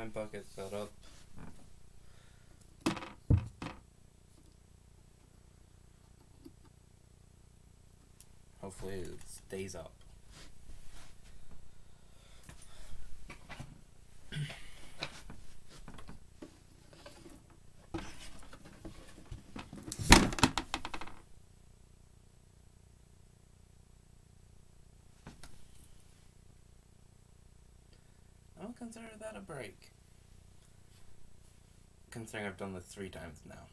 My bucket filled up. Hopefully it stays up. Consider that a break. Considering I've done this three times now.